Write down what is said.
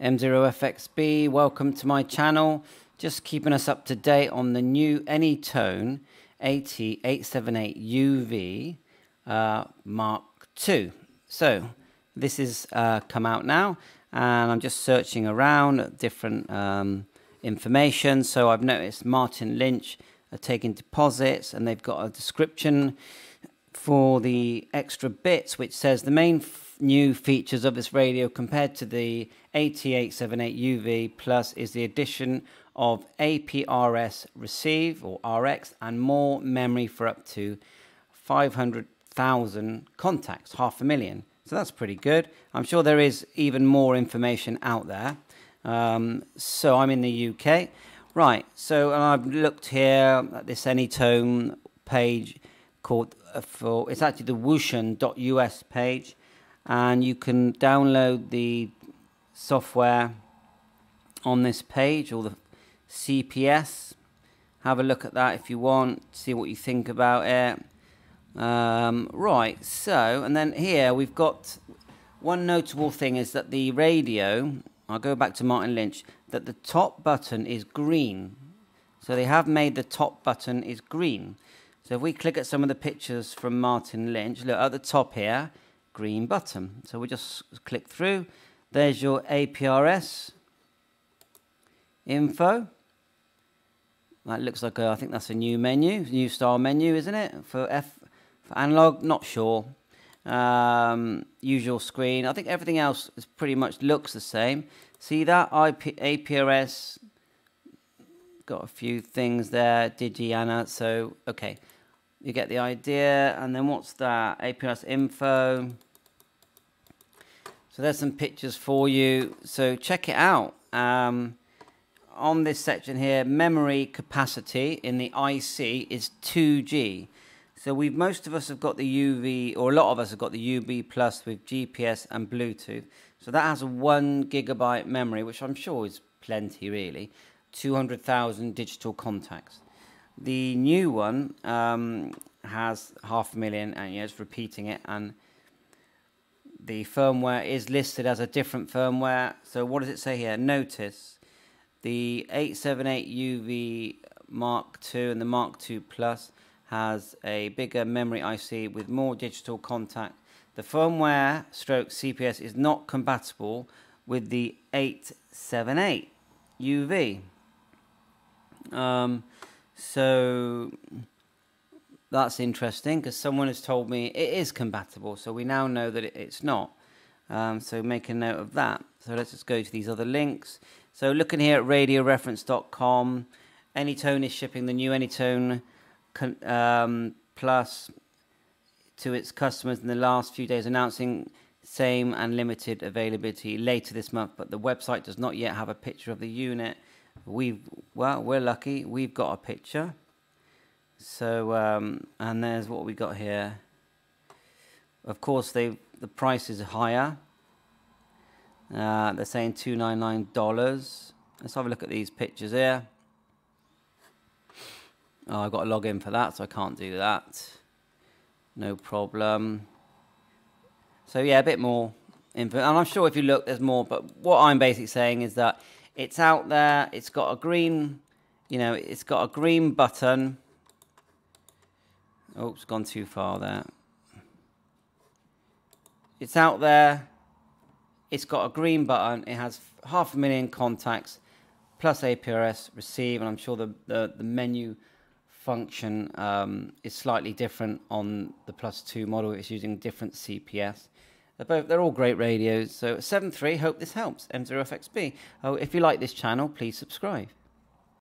M0FXB, welcome to my channel. Just keeping us up to date on the new Anytone AT878UV uh, Mark II. So, this has uh, come out now, and I'm just searching around different um, information. So, I've noticed Martin Lynch are taking deposits, and they've got a description for the extra bits, which says the main new features of this radio compared to the AT878UV Plus is the addition of APRS receive or RX and more memory for up to 500,000 contacts, half a million. So that's pretty good. I'm sure there is even more information out there. Um, so I'm in the UK. Right, so I've looked here at this Anytone page called uh, for it's actually the Wouxun.us page and you can download the software on this page or the CPS have a look at that if you want see what you think about it. Um, right so and then here we've got one notable thing is that the radio I'll go back to Martin Lynch that the top button is green. So they have made the top button is green. So if we click at some of the pictures from Martin Lynch look at the top here green button. So we just click through. There's your APRS info. That looks like a, I think that's a new menu, new style menu, isn't it? For F for analog, not sure. Um, usual screen. I think everything else is pretty much looks the same. See that IP, APRS got a few things there. Digiana. So okay, you get the idea. And then what's that? APRS info. So there's some pictures for you. So check it out. Um, on this section here, memory capacity in the IC is 2G. So we've most of us have got the UV, or a lot of us have got the UV plus with GPS and Bluetooth. So that has a one gigabyte memory, which I'm sure is plenty really. 200,000 digital contacts. The new one um, has half a million, and yeah, it's repeating it. And the firmware is listed as a different firmware. So what does it say here? Notice the 878UV Mark II and the Mark II Plus has a bigger memory IC with more digital contact. The firmware stroke CPS is not compatible with the 878 UV. Um, so that's interesting because someone has told me it is compatible. So we now know that it's not. Um, so make a note of that. So let's just go to these other links. So looking here at radioreference.com, Anytone is shipping the new Anytone um, Plus to its customers in the last few days, announcing same and limited availability later this month. But the website does not yet have a picture of the unit. We've well, we're lucky. We've got a picture. So um, and there's what we got here. Of course, they the price is higher. Uh, they're saying two nine nine dollars. Let's have a look at these pictures here. Oh, I've got to log in for that, so I can't do that. No problem. So yeah, a bit more info, and I'm sure if you look, there's more. But what I'm basically saying is that it's out there. It's got a green, you know, it's got a green button. Oops, gone too far there. It's out there. It's got a green button. It has half a million contacts plus APRS receive, and I'm sure the, the, the menu function um, is slightly different on the Plus 2 model. It's using different CPS. They're both they're all great radios. So 7.3, hope this helps. M0FXB. Oh, if you like this channel, please subscribe.